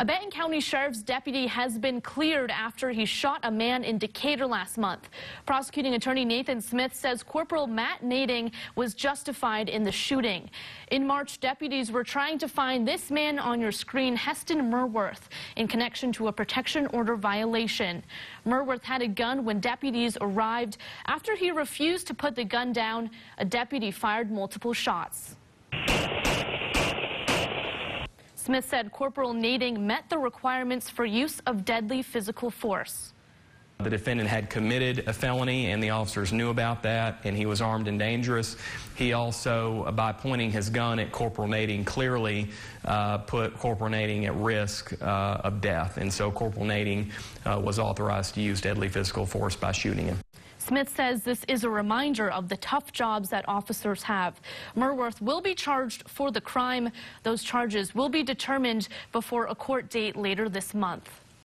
A Benton County Sheriff's deputy has been cleared after he shot a man in Decatur last month. Prosecuting attorney Nathan Smith says Corporal Matt Nading was justified in the shooting. In March, deputies were trying to find this man on your screen, Heston Murworth, in connection to a protection order violation. Murworth had a gun when deputies arrived. After he refused to put the gun down, a deputy fired multiple shots. Smith said Corporal Nading met the requirements for use of deadly physical force. The defendant had committed a felony, and the officers knew about that, and he was armed and dangerous. He also, by pointing his gun at Corporal Nading, clearly uh, put Corporal Nading at risk uh, of death. And so Corporal Nading uh, was authorized to use deadly physical force by shooting him. Smith says this is a reminder of the tough jobs that officers have. Murworth will be charged for the crime. Those charges will be determined before a court date later this month.